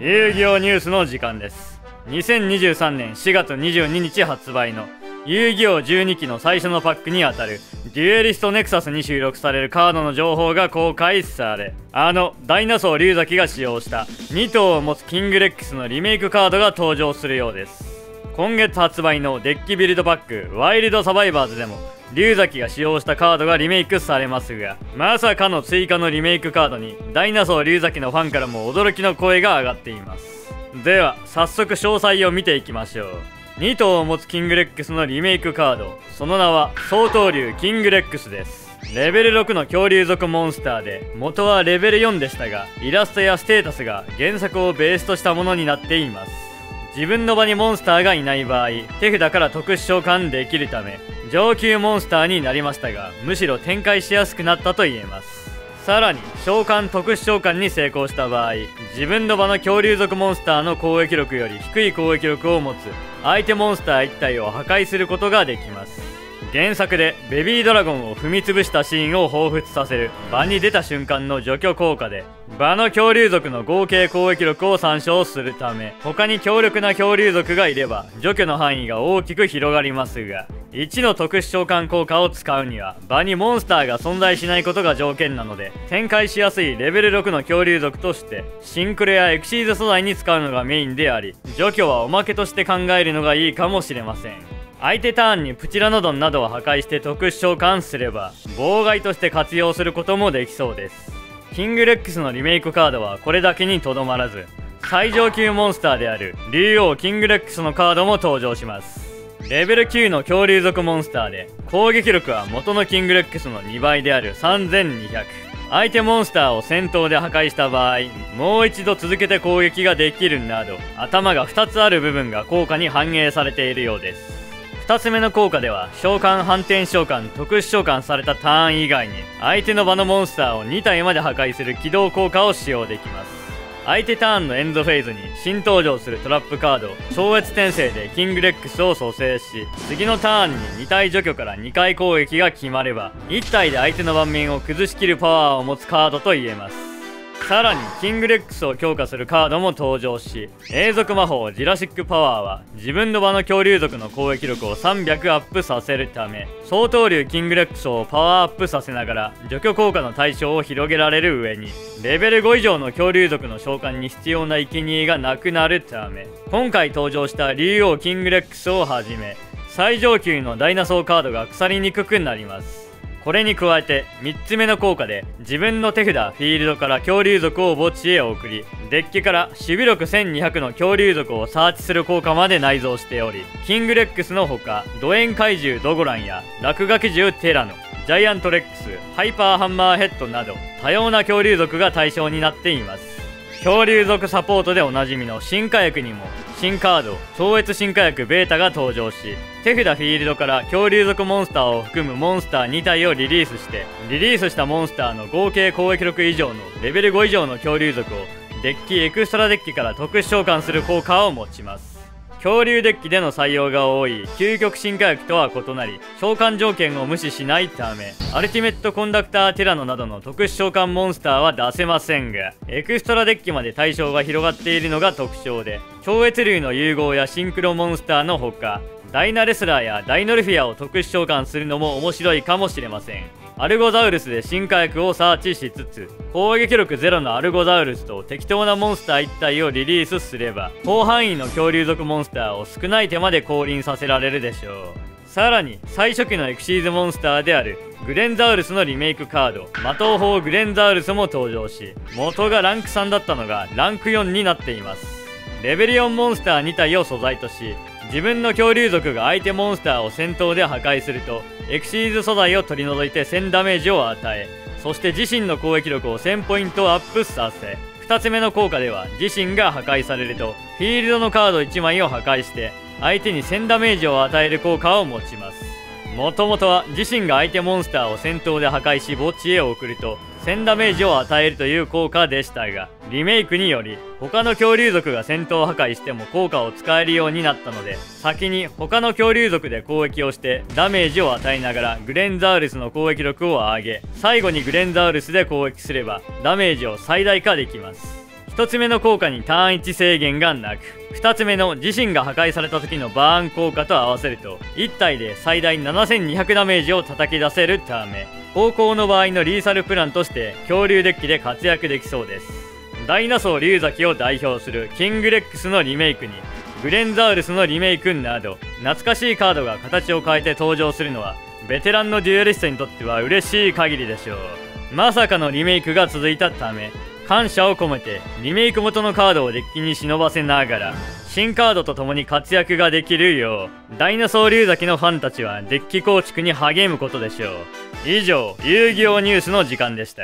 遊戯王ニュースの時間です。2023年4月22日発売の遊戯王12期の最初のパックにあたるデュエリストネクサスに収録されるカードの情報が公開されあのダイナソー龍崎が使用した2頭を持つキングレックスのリメイクカードが登場するようです。今月発売のデッキビルドパックワイルドサバイバーズでも龍崎が使用したカードがリメイクされますがまさかの追加のリメイクカードにダイナソー龍崎のファンからも驚きの声が上がっています。では早速詳細を見ていきましょう。2頭を持つキングレックスのリメイクカード。その名は相当竜キングレックスです。レベル6の恐竜族モンスターで元はレベル4でしたがイラストやステータスが原作をベースとしたものになっています。自分の場にモンスターがいない場合手札から特殊召喚できるため上級モンスターになりましたがむしろ展開しやすくなったと言えます。さらに召喚特殊召喚に成功した場合自分の場の恐竜族モンスターの攻撃力より低い攻撃力を持つ相手モンスター1体を破壊することができます。原作でベビードラゴンを踏み潰したシーンを彷彿させる場に出た瞬間の除去効果で場の恐竜族の合計攻撃力を参照するため他に強力な恐竜族がいれば除去の範囲が大きく広がりますが1の特殊召喚効果を使うには場にモンスターが存在しないことが条件なので展開しやすいレベル6の恐竜族としてシンクレやエクシーズ素材に使うのがメインであり除去はおまけとして考えるのがいいかもしれません。相手ターンにプチラノドンなどを破壊して特殊召喚すれば妨害として活用することもできそうです。キングレックスのリメイクカードはこれだけにとどまらず最上級モンスターである竜王キングレックスのカードも登場します。レベル9の恐竜族モンスターで攻撃力は元のキングレックスの2倍である3200相手モンスターを戦闘で破壊した場合もう一度続けて攻撃ができるなど頭が2つある部分が効果に反映されているようです。2つ目の効果では召喚反転召喚特殊召喚されたターン以外に相手の場のモンスターを2体まで破壊する起動効果を使用できます。相手ターンのエンドフェーズに新登場するトラップカード超越転生でキングレックスを蘇生し次のターンに2体除去から2回攻撃が決まれば1体で相手の盤面を崩しきるパワーを持つカードと言えます。さらにキングレックスを強化するカードも登場し永続魔法ジュラシックパワーは自分の場の恐竜族の攻撃力を300アップさせるため双頭竜キングレックスをパワーアップさせながら除去効果の対象を広げられる上にレベル5以上の恐竜族の召喚に必要な生贄がなくなるため今回登場した竜王キングレックスをはじめ最上級のダイナソーカードが腐りにくくなります。これに加えて3つ目の効果で自分の手札フィールドから恐竜族を墓地へ送りデッキから守備力1200の恐竜族をサーチする効果まで内蔵しておりキングレックスのほかドエン怪獣ドゴランや落書き獣テラノジャイアントレックスハイパーハンマーヘッドなど多様な恐竜族が対象になっています。恐竜族サポートでおなじみの進化薬にも新カード超越進化薬ベータが登場し手札フィールドから恐竜族モンスターを含むモンスター2体をリリースしてリリースしたモンスターの合計攻撃力以上のレベル5以上の恐竜族をデッキエクストラデッキから特殊召喚する効果を持ちます。恐竜デッキでの採用が多い。究極進化薬とは異なり召喚条件を無視しないためアルティメットコンダクターティラノなどの特殊召喚モンスターは出せませんがエクストラデッキまで対象が広がっているのが特徴で超越竜の融合やシンクロモンスターのほかダイナレスラーやダイノルフィアを特殊召喚するのも面白いかもしれません。アルゴザウルスで進化薬をサーチしつつ攻撃力ゼロのアルゴザウルスと適当なモンスター1体をリリースすれば広範囲の恐竜族モンスターを少ない手間で降臨させられるでしょう。さらに最初期のエクシーズモンスターであるグレンザウルスのリメイクカード魔刀法グレンザウルスも登場し元がランク3だったのがランク4になっています。レベル4モンスター2体を素材とし自分の恐竜族が相手モンスターを戦闘で破壊するとエクシーズ素材を取り除いて1000ダメージを与えそして自身の攻撃力を1000ポイントアップさせ2つ目の効果では自身が破壊されるとフィールドのカード1枚を破壊して相手に1000ダメージを与える効果を持ちます。もともとは自身が相手モンスターを戦闘で破壊し墓地へ送ると1000ダメージを与えるという効果でしたがリメイクにより他の恐竜族が戦闘破壊しても効果を使えるようになったので先に他の恐竜族で攻撃をしてダメージを与えながらグレンザウルスの攻撃力を上げ最後にグレンザウルスで攻撃すればダメージを最大化できます。1つ目の効果にターン1制限がなく2つ目の自身が破壊された時のバーン効果と合わせると1体で最大7200ダメージを叩き出せるため高校の場合のリーサルプランとして恐竜デッキで活躍できそうです。ダイナソー龍崎を代表するキングレックスのリメイクにグレンザウルスのリメイクなど懐かしいカードが形を変えて登場するのはベテランのデュエリストにとっては嬉しい限りでしょう。まさかのリメイクが続いたため感謝を込めてリメイク元のカードをデッキに忍ばせながら新カードと共に活躍ができるようダイナソー竜崎のファンたちはデッキ構築に励むことでしょう。以上遊戯王ニュースの時間でした。